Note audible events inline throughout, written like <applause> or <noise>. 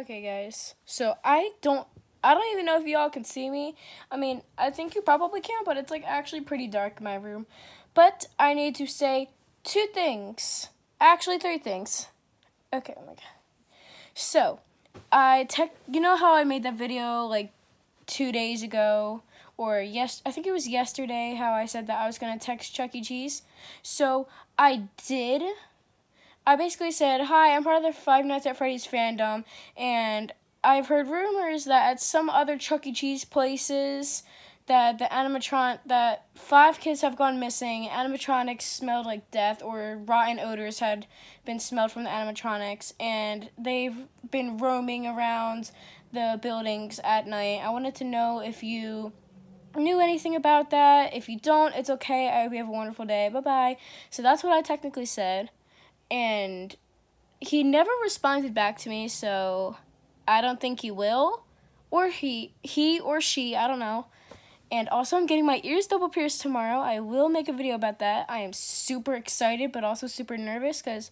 Okay, guys. So I don't I don't even know if y'all can see me. I mean, I think you probably can, but it's like actually pretty dark in my room. But I need to say two things. Actually, three things. Okay, oh my god. So, I tech you know how I made that video like 2 days ago or yes, I think it was yesterday how I said that I was to text Chuck E. Cheese. So, I did I basically said, Hi, I'm part of the Five Nights at Freddy's fandom, and I've heard rumors that at some other Chuck E. Cheese places that the animatron that five kids have gone missing. Animatronics smelled like death, or rotten odors had been smelled from the animatronics, and they've been roaming around the buildings at night. I wanted to know if you knew anything about that. If you don't, it's okay. I hope you have a wonderful day. Bye bye. So that's what I technically said and he never responded back to me, so I don't think he will. Or he he or she, I don't know. And also I'm getting my ears double pierced tomorrow. I will make a video about that. I am super excited but also super nervous cuz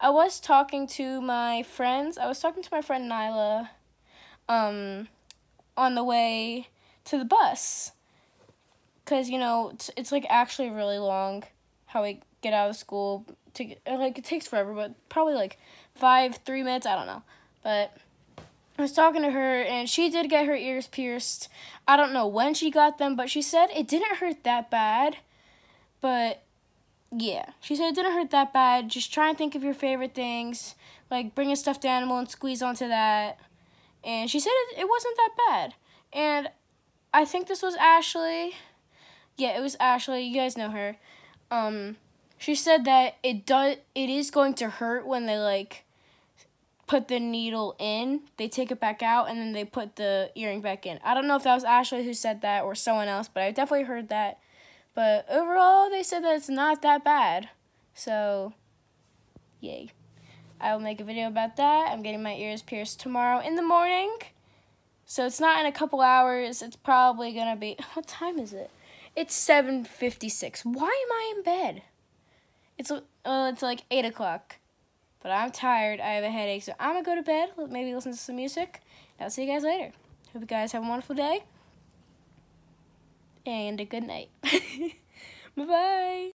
I was talking to my friends. I was talking to my friend Nyla um on the way to the bus. Cuz you know, it's, it's like actually really long how we get out of school to like it takes forever, but probably like five, three minutes. I don't know, but I was talking to her and she did get her ears pierced. I don't know when she got them, but she said it didn't hurt that bad. But yeah, she said it didn't hurt that bad. Just try and think of your favorite things, like bring a stuffed animal and squeeze onto that. And she said it, it wasn't that bad. And I think this was Ashley. Yeah, it was Ashley. You guys know her. Um, she said that it does it is going to hurt when they like put the needle in, they take it back out and then they put the earring back in. I don't know if that was Ashley who said that or someone else, but I definitely heard that. But overall, they said that it's not that bad. So, yay. I will make a video about that. I'm getting my ears pierced tomorrow in the morning. So it's not in a couple hours. It's probably going to be <laughs> What time is it? It's 7:56. Why am I in bed? It's uh, it's like eight o'clock, but I'm tired. I have a headache, so I'm gonna go to bed. Maybe listen to some music. I'll see you guys later. Hope you guys have a wonderful day and a good night. <laughs> bye bye.